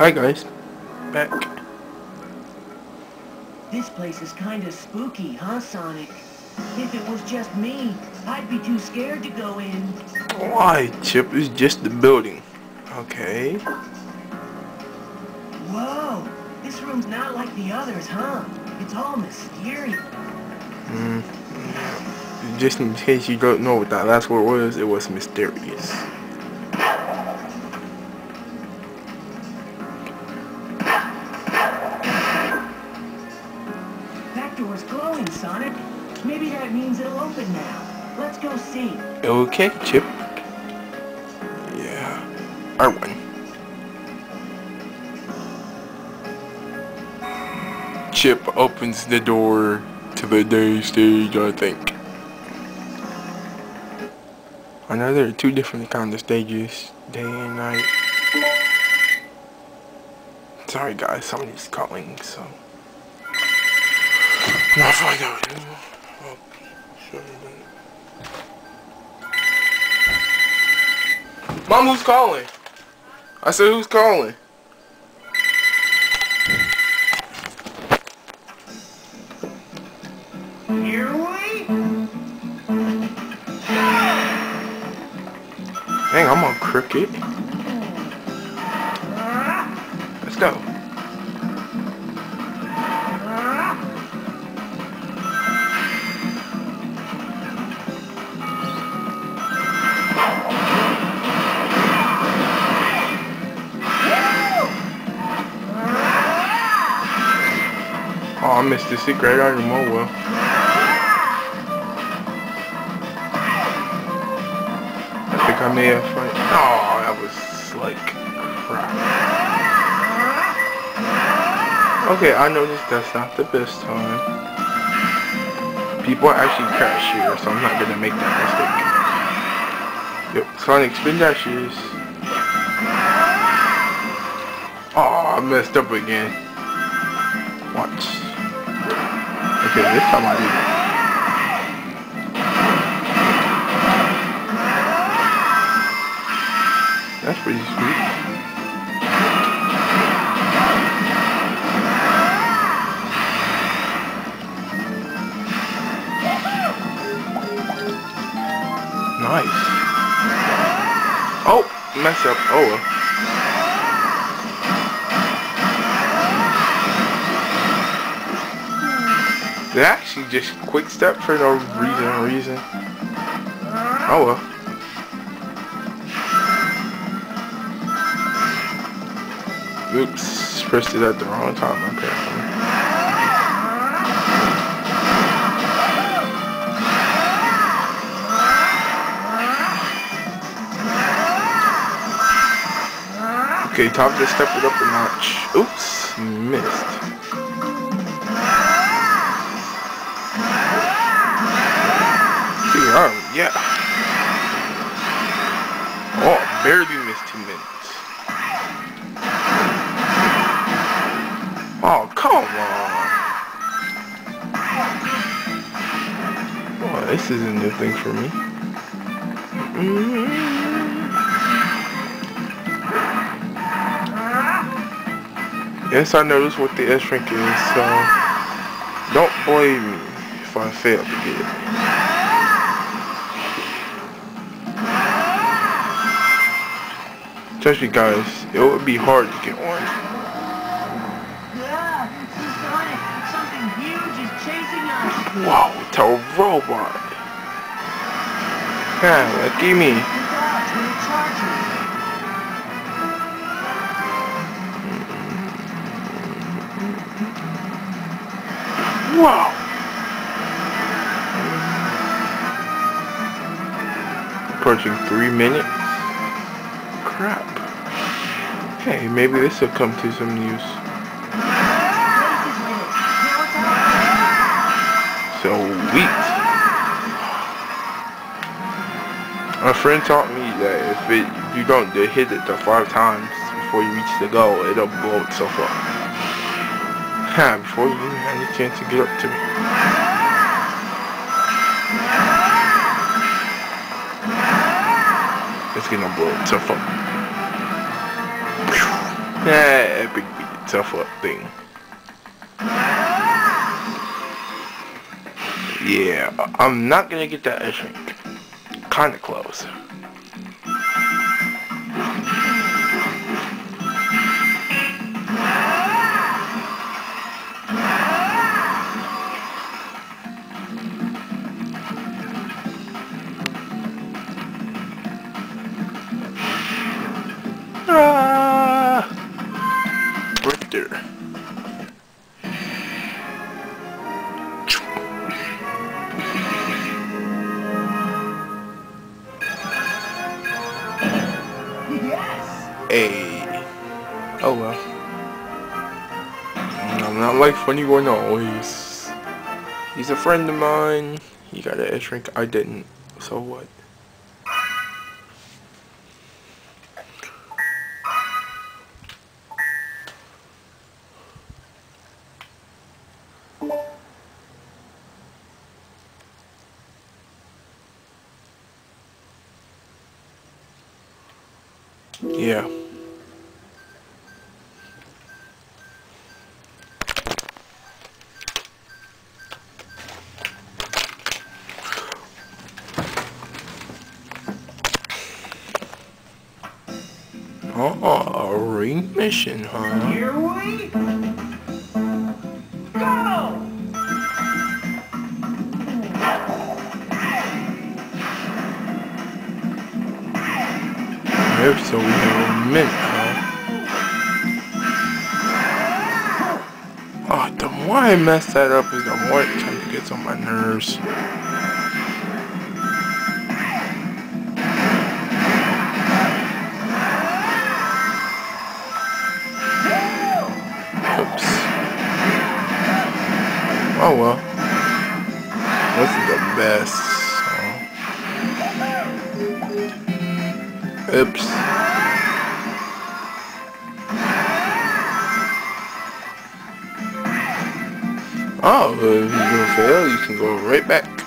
Hi guys. Back. This place is kinda spooky, huh, Sonic? If it was just me, I'd be too scared to go in. Why, Chip? It's just the building. Okay. Whoa! This room's not like the others, huh? It's all mysterious. Mm. Just in case you don't know what that last word was, it was mysterious. Sonic. Maybe that means it'll open now. Let's go see. Okay, Chip. Yeah. I won. Chip opens the door to the day stage, I think. I know there are two different kind of stages, day and night. Sorry guys, somebody's calling, so. Not find out. Oh, sure. Mom, who's calling? I said, who's calling? Here we? Dang, I'm on cricket. Let's go. I missed the secret of the mobile. I think I may have fight. Oh, that was like crap. Okay, I noticed that's not the best time. People actually crash here, so I'm not gonna make that mistake. Yep, Sonic spin dashes. Oh, I messed up again. That's pretty sweet. Nice. Oh, mess up. Oh well. They actually just quick step for no reason reason. Oh well. Oops, pressed it at the wrong time apparently. Okay, time to step it up a notch. Oops, missed. Yeah. Oh, barely missed two minutes. Oh, come on. Oh, this is a new thing for me. Mm-hmm. Yes, I noticed what the S rank is, so don't blame me if I fail to get it. Trust me guys, it would be hard to get one. Yeah, Sonic, something huge is chasing us. Wow, it's a robot. Yeah, lucky me. Look out, it's gonna charge us. Wow. Approaching three minutes. Crap. Hey, maybe this will come to some use. So. Sweet. My friend taught me that if it you don't hit it the five times before you reach the goal, it'll blow itself up. Ha, before you even have a chance to get up to me. It's gonna blow itself up. Eh, epic tough up thing. Yeah, I'm not gonna get that S rank. Kinda close. Hey. Oh well. Mm, I'm not like funny or noise. He's a friend of mine. He got an S rank. I didn't. So what? Yeah. Oh, a ring mission, huh? Here we Maybe so we a minute, huh? Oh, the more I mess that up is the more it kind of gets on my nerves. Oops. Oh well. This is the best. Oops. Oh, if you're fail, you can go right back.